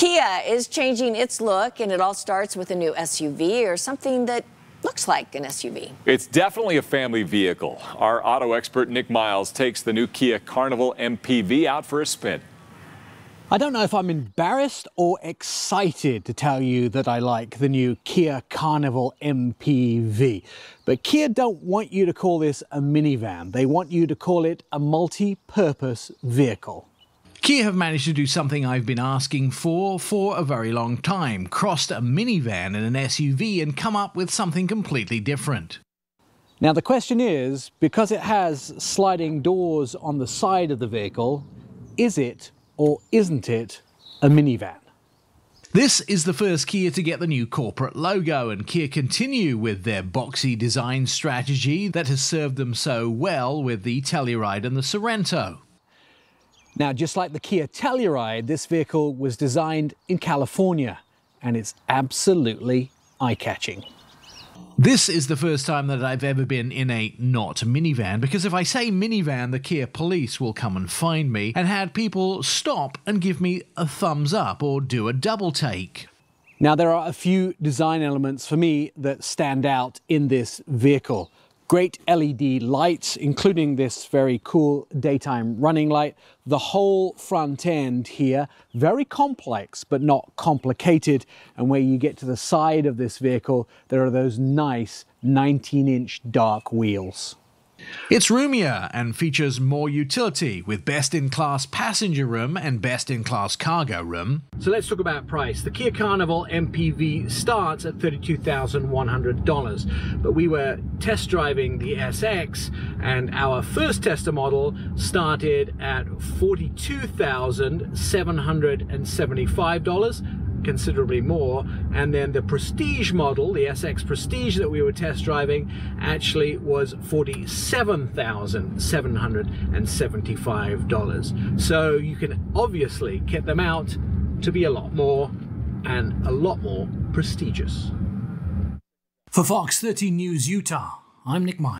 Kia is changing its look, and it all starts with a new SUV or something that looks like an SUV. It's definitely a family vehicle. Our auto expert Nick Miles takes the new Kia Carnival MPV out for a spin. I don't know if I'm embarrassed or excited to tell you that I like the new Kia Carnival MPV. But Kia don't want you to call this a minivan. They want you to call it a multi-purpose vehicle. Kia have managed to do something I've been asking for for a very long time crossed a minivan and an SUV and come up with something completely different. Now, the question is because it has sliding doors on the side of the vehicle, is it or isn't it a minivan? This is the first Kia to get the new corporate logo, and Kia continue with their boxy design strategy that has served them so well with the Telluride and the Sorento. Now, just like the Kia Telluride, this vehicle was designed in California and it's absolutely eye-catching. This is the first time that I've ever been in a not minivan because if I say minivan, the Kia police will come and find me and had people stop and give me a thumbs up or do a double take. Now, there are a few design elements for me that stand out in this vehicle great LED lights, including this very cool daytime running light. The whole front end here, very complex, but not complicated. And where you get to the side of this vehicle, there are those nice 19 inch dark wheels. It's roomier and features more utility with best-in-class passenger room and best-in-class cargo room. So let's talk about price. The Kia Carnival MPV starts at $32,100, but we were test driving the SX and our first tester model started at $42,775 considerably more. And then the Prestige model, the SX Prestige that we were test driving, actually was $47,775. So you can obviously get them out to be a lot more and a lot more prestigious. For Fox 13 News Utah, I'm Nick Miles.